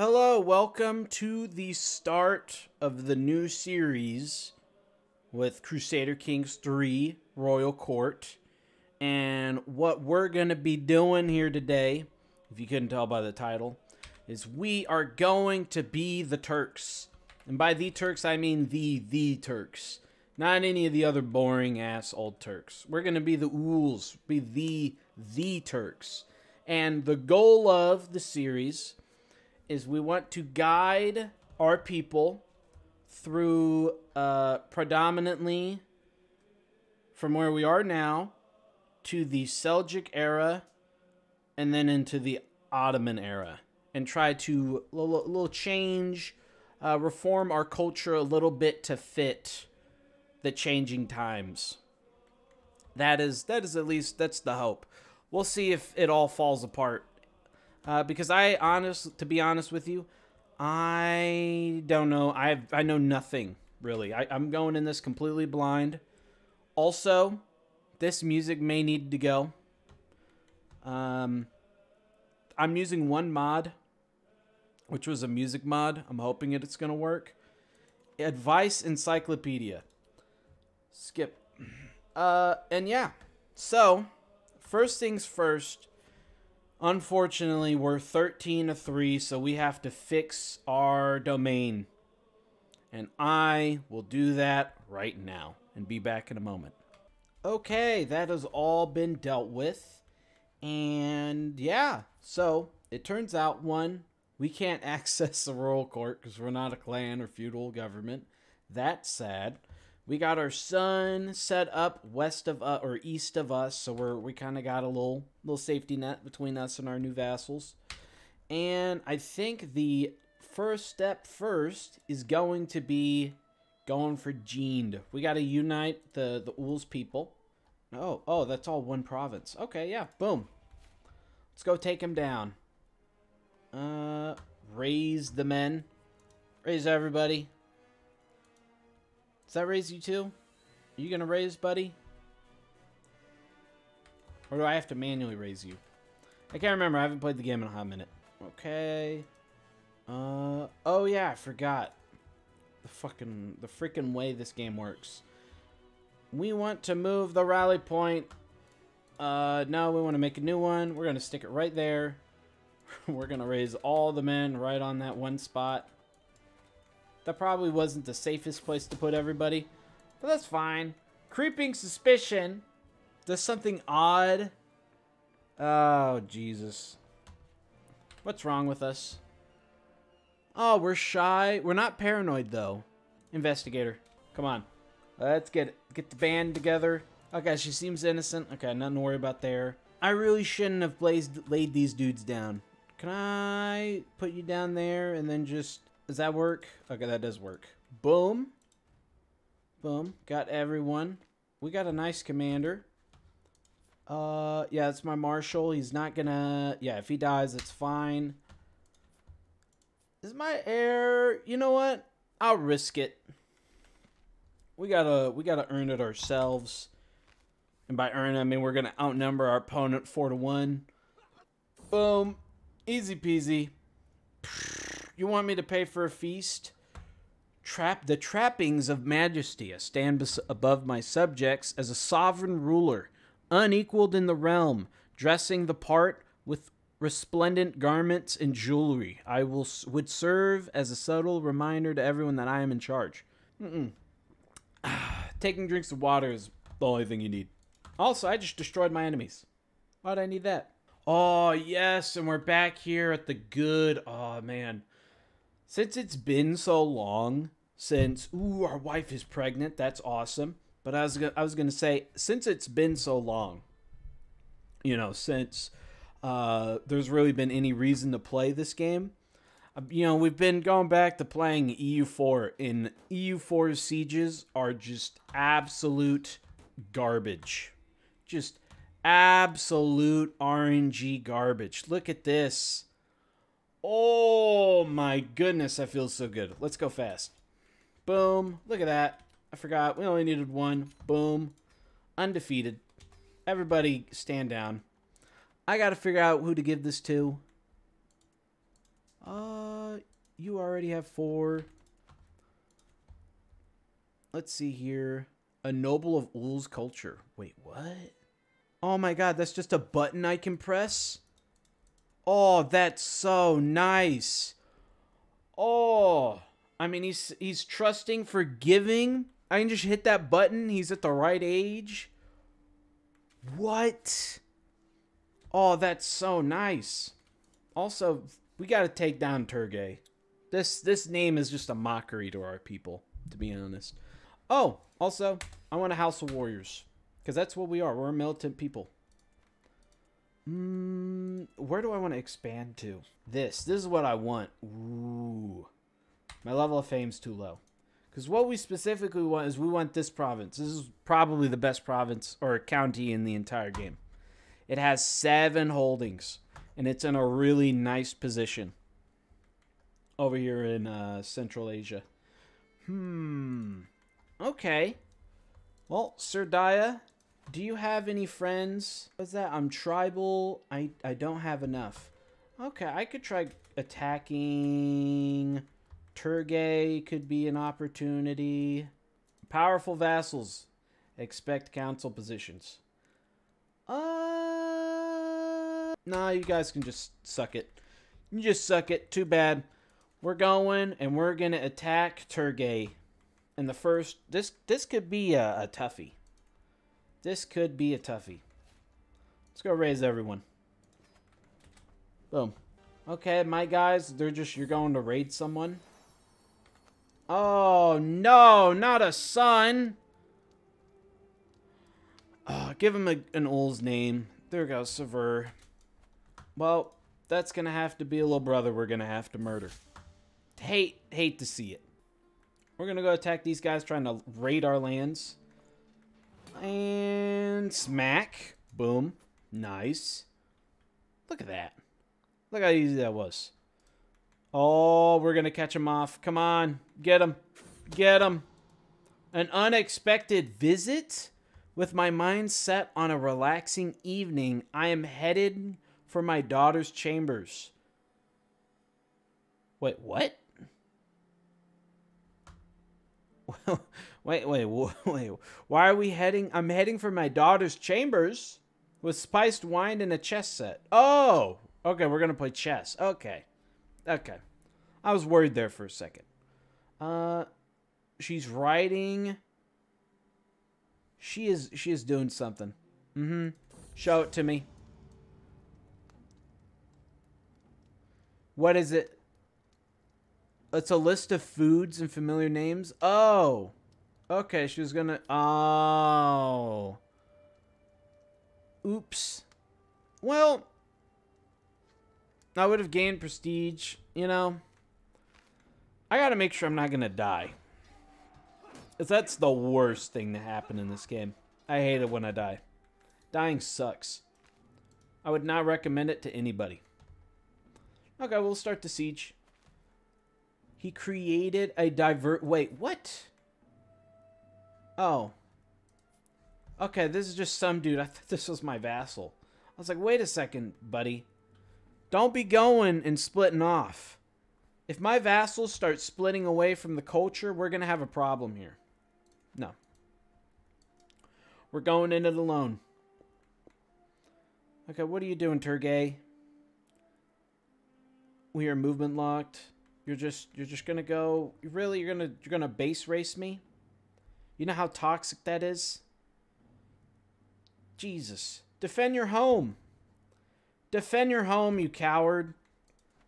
Hello, welcome to the start of the new series with Crusader Kings 3 Royal Court. And what we're going to be doing here today, if you couldn't tell by the title, is we are going to be the Turks. And by the Turks, I mean the the Turks. Not any of the other boring ass old Turks. We're going to be the Ools, be the the Turks. And the goal of the series is we want to guide our people through uh, predominantly from where we are now to the Seljuk era and then into the Ottoman era and try to little, little change, uh, reform our culture a little bit to fit the changing times. That is that is at least that's the hope. We'll see if it all falls apart. Uh, because I honest to be honest with you, I don't know. I I know nothing really. I, I'm going in this completely blind. Also, this music may need to go. Um, I'm using one mod, which was a music mod. I'm hoping it, it's gonna work. Advice Encyclopedia. Skip. Uh, and yeah. So, first things first. Unfortunately, we're 13 to 3, so we have to fix our domain. And I will do that right now and be back in a moment. Okay, that has all been dealt with. And yeah, so it turns out one, we can't access the royal court because we're not a clan or feudal government. That's sad. We got our sun set up west of uh, or east of us, so we're we kind of got a little little safety net between us and our new vassals. And I think the first step first is going to be going for Jend. We got to unite the the Ools people. Oh, oh, that's all one province. Okay, yeah, boom. Let's go take him down. Uh, raise the men. Raise everybody. Does that raise you too? Are you gonna raise, buddy? Or do I have to manually raise you? I can't remember. I haven't played the game in a hot minute. Okay. Uh. Oh yeah, I forgot. The fucking the freaking way this game works. We want to move the rally point. Uh, no, we want to make a new one. We're gonna stick it right there. We're gonna raise all the men right on that one spot. That probably wasn't the safest place to put everybody, but that's fine. Creeping suspicion. Does something odd? Oh, Jesus. What's wrong with us? Oh, we're shy. We're not paranoid, though. Investigator, come on. Let's get get the band together. Okay, she seems innocent. Okay, nothing to worry about there. I really shouldn't have blazed, laid these dudes down. Can I put you down there and then just does that work? Okay, that does work. Boom. Boom. Got everyone. We got a nice commander. Uh, yeah, it's my marshal. He's not gonna... Yeah, if he dies, it's fine. Is my heir... You know what? I'll risk it. We gotta, we gotta earn it ourselves. And by earn, I mean we're gonna outnumber our opponent 4 to 1. Boom. Easy peasy. You want me to pay for a feast? Trap the trappings of majesty. I stand above my subjects as a sovereign ruler, unequaled in the realm, dressing the part with resplendent garments and jewelry. I will would serve as a subtle reminder to everyone that I am in charge. Taking drinks of water is the only thing you need. Also, I just destroyed my enemies. Why'd I need that? Oh, yes, and we're back here at the good. Oh, man since it's been so long since ooh our wife is pregnant that's awesome. But i was i was going to say since it's been so long you know since uh, there's really been any reason to play this game uh, you know we've been going back to playing eu4 and eu4 sieges are just absolute garbage. Just absolute rng garbage. Look at this Oh my goodness, that feels so good. Let's go fast. Boom. Look at that. I forgot. We only needed one. Boom. Undefeated. Everybody stand down. I got to figure out who to give this to. Uh, you already have four? Let's see here. A noble of Ul's culture. Wait, what? Oh my god, that's just a button I can press? Oh, that's so nice. Oh, I mean, he's he's trusting, forgiving. I can just hit that button. He's at the right age. What? Oh, that's so nice. Also, we got to take down Turgay. This this name is just a mockery to our people, to be honest. Oh, also, I want a House of Warriors. Because that's what we are. We're a militant people. Mm, where do I want to expand to? This. This is what I want. Ooh. My level of fame's too low. Because what we specifically want is we want this province. This is probably the best province or county in the entire game. It has seven holdings. And it's in a really nice position. Over here in uh, Central Asia. Hmm. Okay. Well, Sir Daya, do you have any friends? What's that? I'm tribal. I, I don't have enough. Okay, I could try attacking. Turgay could be an opportunity. Powerful vassals. Expect council positions. Uh, nah, you guys can just suck it. You just suck it. Too bad. We're going and we're gonna attack Turgay. And the first, this this could be a, a toughie. This could be a toughie. Let's go raise everyone. Boom. Okay, my guys, they're just, you're going to raid someone. Oh, no, not a son. Oh, give him a, an Ul's name. There goes Sever. Well, that's going to have to be a little brother we're going to have to murder. Hate, hate to see it. We're going to go attack these guys trying to raid our lands. And smack. Boom. Nice. Look at that. Look how easy that was. Oh, we're going to catch him off. Come on. Get him. Get him. An unexpected visit? With my mind set on a relaxing evening, I am headed for my daughter's chambers. Wait, what? wait, wait, wait. Why are we heading? I'm heading for my daughter's chambers with spiced wine and a chess set. Oh, okay. We're gonna play chess. Okay, okay. I was worried there for a second. Uh, she's writing. She is. She is doing something. Mm-hmm. Show it to me. What is it? It's a list of foods and familiar names. Oh. Okay, she was gonna... Oh. Oops. Well, I would have gained prestige, you know. I gotta make sure I'm not gonna die. Because that's the worst thing to happen in this game. I hate it when I die. Dying sucks. I would not recommend it to anybody. Okay, we'll start the siege. He created a divert. Wait, what? Oh. Okay, this is just some dude. I thought this was my vassal. I was like, wait a second, buddy. Don't be going and splitting off. If my vassals start splitting away from the culture, we're going to have a problem here. No. We're going in it alone. Okay, what are you doing, Turgay? We are movement locked. You're just you're just gonna go. Really, you're gonna you're gonna base race me. You know how toxic that is. Jesus, defend your home. Defend your home, you coward.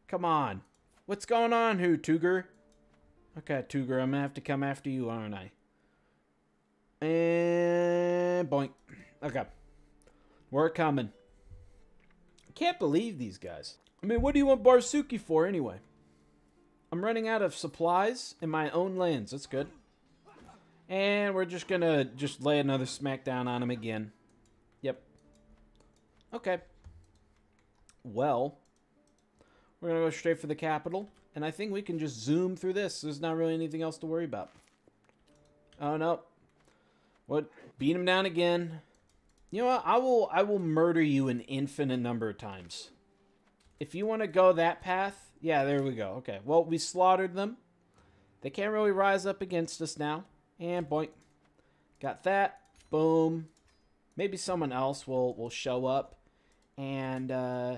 Come on. What's going on, who, Tuger? Okay, Tuger, I'm gonna have to come after you, aren't I? And boink. Okay. We're coming. I can't believe these guys. I mean, what do you want Barsuki for anyway? I'm running out of supplies in my own lands. That's good. And we're just going to just lay another smackdown on him again. Yep. Okay. Well, we're going to go straight for the capital. And I think we can just zoom through this. There's not really anything else to worry about. Oh, no. What? Beat him down again. You know what? I will, I will murder you an infinite number of times. If you want to go that path, Yeah, there we go. Okay. Well, we slaughtered them. They can't really rise up against us now. And boink. Got that. Boom. Maybe someone else will, will show up and uh,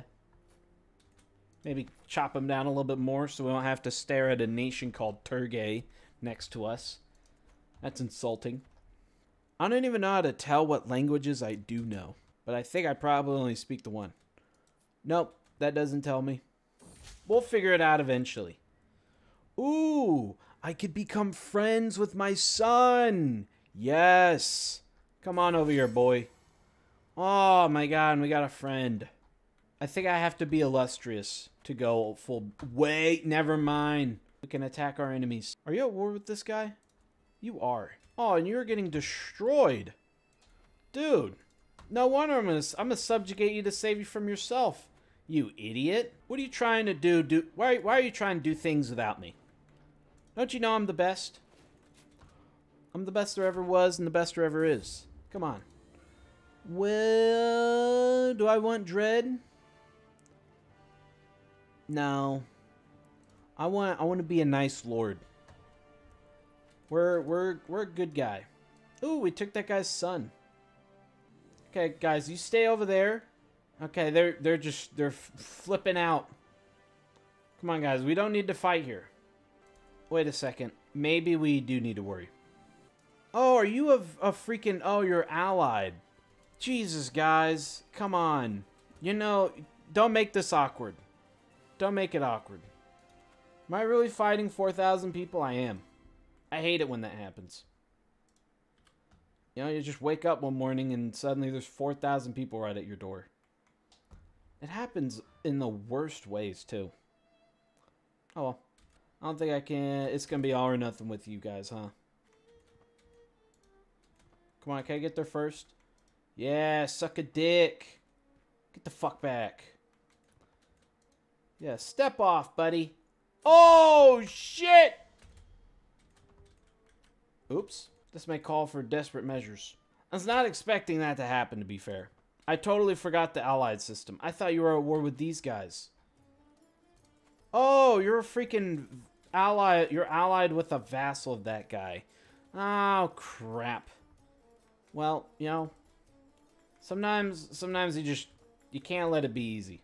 maybe chop them down a little bit more so we don't have to stare at a nation called Turgay next to us. That's insulting. I don't even know how to tell what languages I do know, but I think I probably only speak the one. Nope, that doesn't tell me. We'll figure it out eventually. Ooh, I could become friends with my son. Yes. Come on over here, boy. Oh my god, we got a friend. I think I have to be illustrious to go full... Wait, never mind. We can attack our enemies. Are you at war with this guy? You are. Oh, and you're getting destroyed. Dude. No wonder I'm gonna, I'm gonna subjugate you to save you from yourself. You idiot. What are you trying to do? do why, why are you trying to do things without me? Don't you know I'm the best? I'm the best there ever was and the best there ever is. Come on. Well, do I want Dread? No. I want I want to be a nice lord. We're we're we're a good guy. Ooh, we took that guy's son. Okay, guys, you stay over there. Okay, they're they're just they're flipping out. Come on, guys, we don't need to fight here. Wait a second. Maybe we do need to worry. Oh, are you a, a freaking... Oh, you're allied. Jesus, guys. Come on. You know, don't make this awkward. Don't make it awkward. Am I really fighting 4,000 people? I am. I hate it when that happens. You know, you just wake up one morning and suddenly there's 4,000 people right at your door. It happens in the worst ways, too. Oh, well. I don't think I can... It's going to be all or nothing with you guys, huh? Come on, can I get there first? Yeah, suck a dick. Get the fuck back. Yeah, step off, buddy. Oh, shit! Oops. This may call for desperate measures. I was not expecting that to happen, to be fair. I totally forgot the allied system. I thought you were at war with these guys. Oh, you're a freaking ally. You're allied with a vassal of that guy. Oh, crap. Well, you know, sometimes, sometimes you just, you can't let it be easy.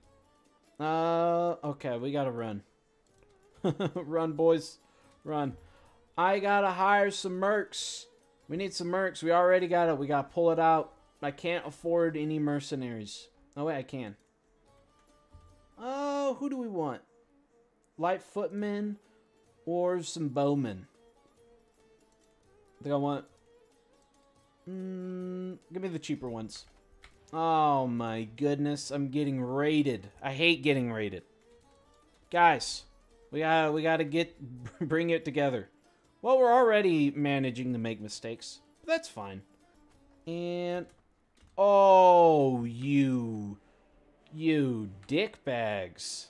Uh, okay, we gotta run. run, boys. Run. I gotta hire some mercs. We need some mercs. We already got it. We gotta pull it out. I can't afford any mercenaries. No, way, I can. Oh, who do we want? Light footmen or some bowmen? I think I want Mm, give me the cheaper ones. Oh my goodness, I'm getting raided. I hate getting raided. Guys, we gotta, we gotta get, bring it together. Well, we're already managing to make mistakes. But that's fine. And, oh, you, you dickbags.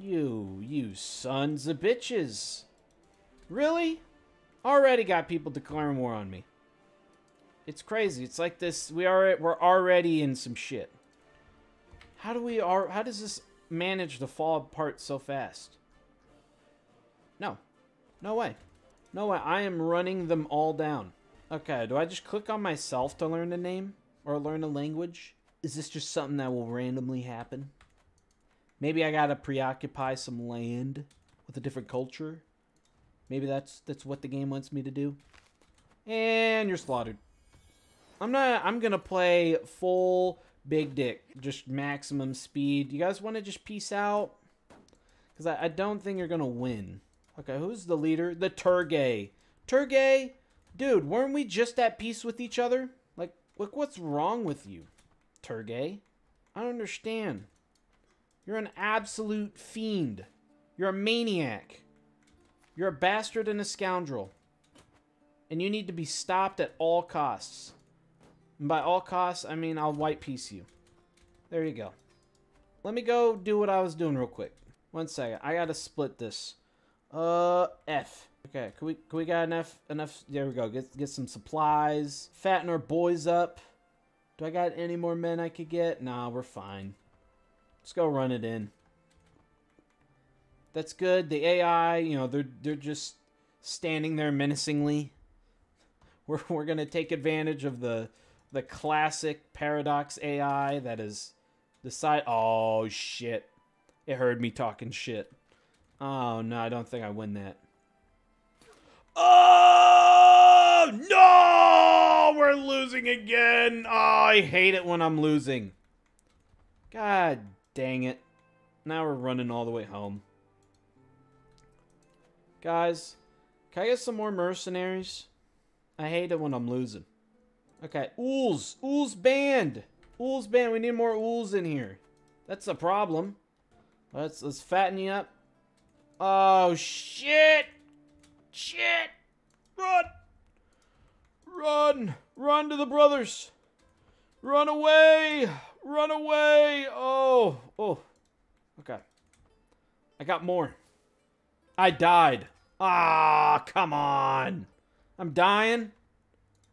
You, you sons of bitches. Really? Already got people declaring war on me. It's crazy. It's like this. We are we're already in some shit. How do we are? How does this manage to fall apart so fast? No, no way, no way. I am running them all down. Okay, do I just click on myself to learn a name or learn a language? Is this just something that will randomly happen? Maybe I gotta preoccupy some land with a different culture. Maybe that's that's what the game wants me to do. And you're slaughtered. I'm not I'm gonna play full big dick, just maximum speed. You guys wanna just peace out? Because I, I don't think you're gonna win. Okay, who's the leader? The Turgay. Turgay? Dude, weren't we just at peace with each other? Like, look what's wrong with you, Turgay? I don't understand. You're an absolute fiend. You're a maniac. You're a bastard and a scoundrel. And you need to be stopped at all costs. And by all costs, I mean I'll white peace you. There you go. Let me go do what I was doing real quick. One second. I gotta split this. Uh, F. Okay, can we can we got enough enough? There we go. Get get some supplies. Fatten our boys up. Do I got any more men I could get? Nah, we're fine. Let's go run it in. That's good. The AI, you know, they're they're just standing there menacingly. We're we're gonna take advantage of the the classic paradox AI that is the side. Oh shit! It heard me talking shit. Oh no, I don't think I win that. Oh no! We're losing again. Oh, I hate it when I'm losing. God dang it. Now we're running all the way home. Guys, can I get some more mercenaries? I hate it when I'm losing. Okay, Ools. Ools band. Ools band. We need more Ools in here. That's a problem. Let's let's fatten you up. Oh shit! Shit! Run! Run! Run to the brothers! Run away! Run away! Oh, oh. Okay. I got more. I died. Ah, come on. I'm dying.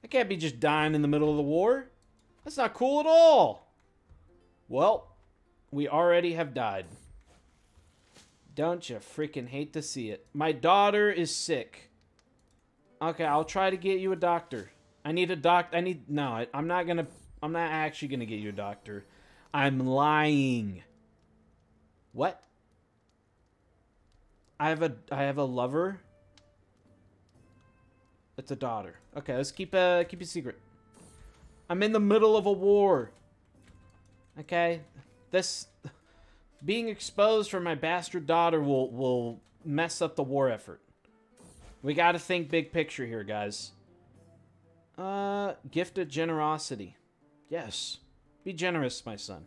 I can't be just dying in the middle of the war. That's not cool at all. Well, we already have died. Don't you freaking hate to see it. My daughter is sick. Okay, I'll try to get you a doctor. I need a doc. I need... No, I, I'm not going to... I'm not actually going to get you a doctor. I'm lying. What? I have a I have a lover. It's a daughter. Okay, let's keep a keep a secret. I'm in the middle of a war. Okay, this being exposed for my bastard daughter will will mess up the war effort. We got to think big picture here, guys. Uh, gift of generosity. Yes. Be generous, my son.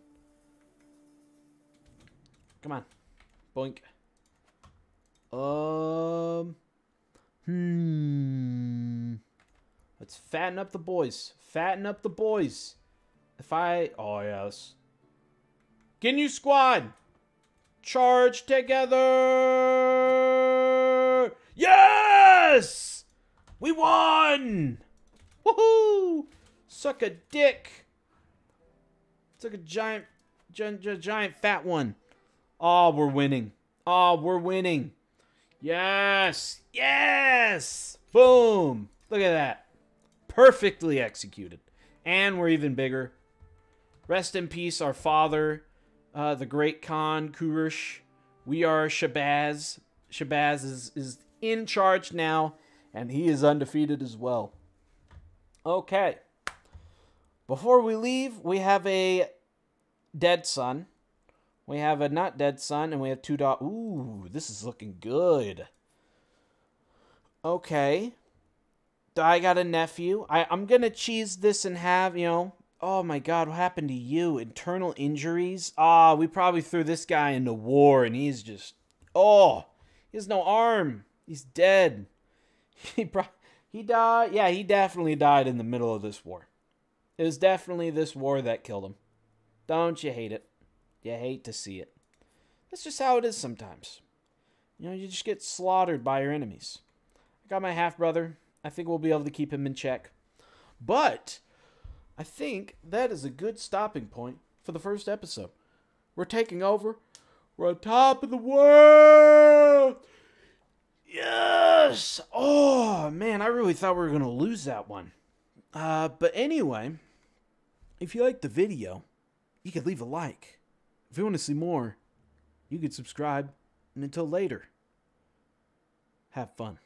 Come on. Boink. Um. Hmm. Let's fatten up the boys. Fatten up the boys. If I... Oh, yes. Ginyu Squad! Charge together! Yes! We won! Woohoo! Suck a dick! Took a giant, giant, giant fat one. Oh, we're winning. Oh, we're winning. Yes! Yes! Boom! Look at that. Perfectly executed. And we're even bigger. Rest in peace, our father, uh, the great Khan Kurush. We are Shabazz. Shabazz is, is in charge now, and he is undefeated as well. Okay. Before we leave, we have a dead son. We have a not dead son, and we have two daughters. Ooh, this is looking good. Okay. I got a nephew. I, I'm going to cheese this and have, you know, oh my god, what happened to you? Internal injuries? Ah, we probably threw this guy into war, and he's just, oh, he has no arm. He's dead. He pro- he died. Yeah, he definitely died in the middle of this war. It was definitely this war that killed him. Don't you hate it? You hate to see it. That's just how it is sometimes. You know, you just get slaughtered by your enemies. I got my half brother. I think we'll be able to keep him in check. But I think that is a good stopping point for the first episode. We're taking over. We're on top of the world. Yes. Oh, man, I really thought we were going to lose that one. Uh, but anyway, if you liked the video, you could leave a like. If you want to see more, you could subscribe. And until later, have fun.